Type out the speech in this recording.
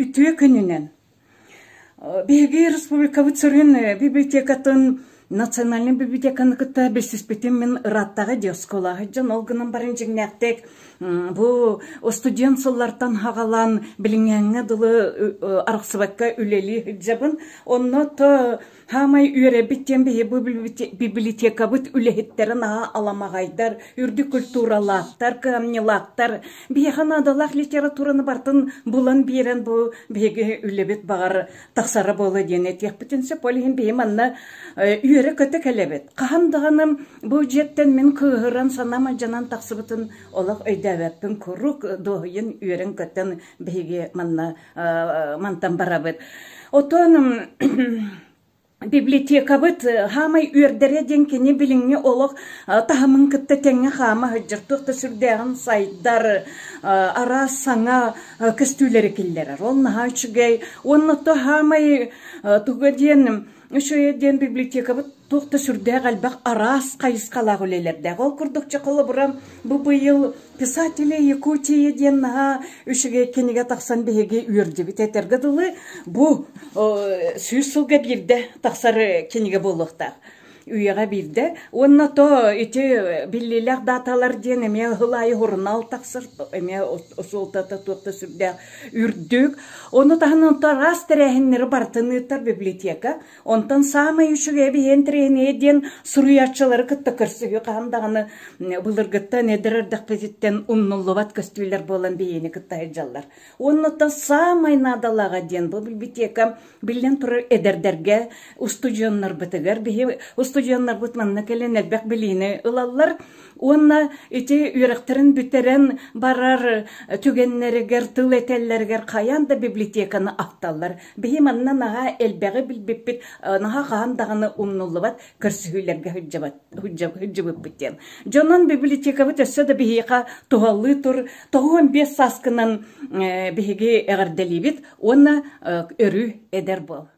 үтүө күнүнен биһиги республика бүтсөрүн библиотекатын национальный библиотеканы кытта бесиспетин мен ыраттагы диоскола жон ол гынан барын жигнэктек бу студент сыллартан хагалан билиңэңе дылы араксыбакка үлели жабын онно то Хамай үйре биттен бейі библиотека бұт үлехеттерін аға аламағайдар, үрді культуралақтар, камнелақтар, бейхан адалақ литератураны бартын бұлан бейрен бұл бейге үлебет бағар тақсары болы дене тек бейім анна үйре көті кәлебет. Қағандығаным бұл жеттен мен күйіран санама жанан тақсы бұтын олақ өйдәвәппін күрік доғыйын үйрен көттен бейге манна мантан барабыт. Отоным библиотека быт хамай үрдере денкени билиңне олох тахамын кытта теңе хама хыджыртықты сүрдәгін сайдар ара саңа кыстүлері киллерер ол наха чүгей онны то хамай диен Өшөйе ден библиотека бу тухта сүрдә галбак арас кайыскала гөлелердә. Гол курдук чакылы бурам бу быйыл писатели Якутия ден на өшөге кенеге таксан беге үрди бит дылы бу сүйсүлгә бирде таксары кенеге үйеға бирде онна то ити биллилях даталар диен эме хылай журнал таксыр эме осолтата туакта сүрдэ үрдүк оны тахын то раз терехиннери бартыныттар библиотека. Онтан самай үшүге биен терехине диен суруячылары кытта кырсыгы кандаганы былыргытта недерердак пезиттен уннуллубат көстүйлер болан биени кытта жаллар оннотан самай надалага диен бу библиотека. Билен турар эдердерге устудионнар бытыгар бихи студионнар бутманна келен элбек билине ылаллар уонна ити үйректерин бүтерен барар э, түгеннеригер тыл этеллергер каян да библиотеканы акталлар бихи манна нага элбеги билбиппит э, наха хаан даганы умнуллубат кырсыгүйлерге худжабат худжабыппыттен жонон библиотека бит өссө да бихиха тухаллы тур тоғуон бес саскынан э, бихиги эгерделибит уонна өрү эдер бол.